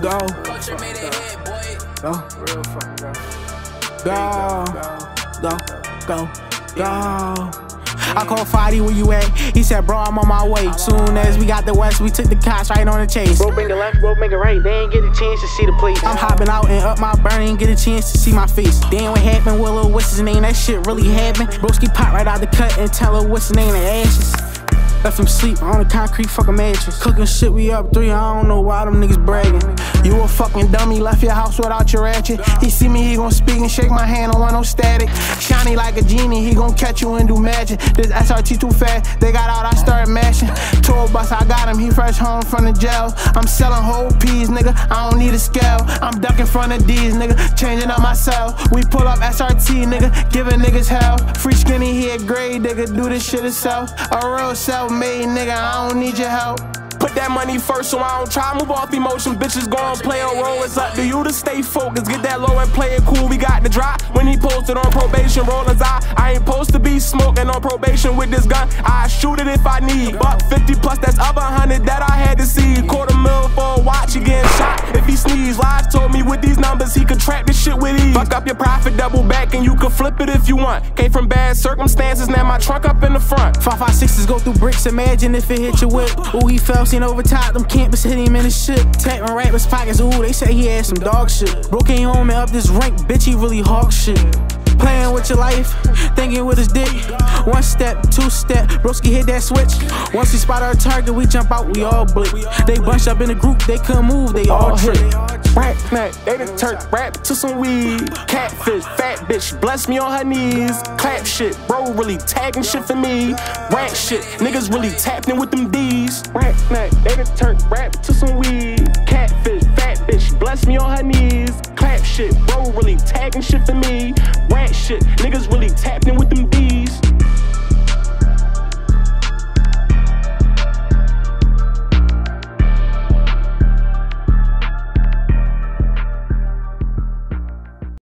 Go. Culture made it hit, boy. Go. Real fucking go. Go. Go. Go. Go. Go. I called Fahdy, where you at? He said, bro, I'm on my way. Soon as we got the west, we took the cops right on the chase. Bro, make it left, bro, make it right. They ain't get a chance to see the place. I'm hopping out and up my burn, ain't get a chance to see my face. Damn, what happened? Willow, what's his name? That shit really happened. Broski pop right out the cut and tell her what's his name, the ashes. Left him sleep on the concrete fucking mattress. Cooking shit, we up three. I don't know why them niggas bragging. You a fucking dummy, left your house without your ratchet. He see me, he gon' speak and shake my hand, don't want no static. Shiny like a genie, he gon' catch you and do magic. This SRT too fast, they got out, I started mashing. Tour bus, I got him, he fresh home from the jail. I'm selling whole peas, nigga, I don't need a scale. I'm ducking front of these, nigga, changing up myself. We pull up SRT, nigga, giving niggas hell. Free skinny, he a grade, nigga, do this shit himself. A real self-made nigga, I don't need your help. Put that money first so I don't try. Move off emotion, bitches gon' play a role. It's up to you to stay focused. Get that low and play it cool. We got the drop. When he posted on probation, roll his eye. I ain't supposed to be smoking on probation with this gun. I shoot it if I need. But 50 plus, that's other hundred that I had to see. Quarter mil for a watch, he getting shot. If he sneeze, lies told me with these numbers he could trap this shit with. Fuck up your profit, double back, and you can flip it if you want. Came from bad circumstances, now my trunk up in the front. Five five sixes go through bricks. Imagine if it hit your whip. Ooh, he fell, seen over top. Them campers hit him in his shit. Tapping rappers' pockets. Ooh, they say he had some dog shit. Bro came home and up this rank. Bitch, he really hawk shit. With your life, thinking with his dick. One step, two step, broski hit that switch. Once we spot our target, we jump out, we all blip. They bunch up in a group, they couldn't move, they all trip. Rat snack, they the Turk rap to some weed. Catfish, fat bitch, bless me on her knees. Clap shit, bro, really tagging shit for me. Rat shit, niggas really tapping with them D's. Rat snack, they the Turk rap shit. Bro really tagging shit for me. Rat shit. Niggas really tapping with them D's.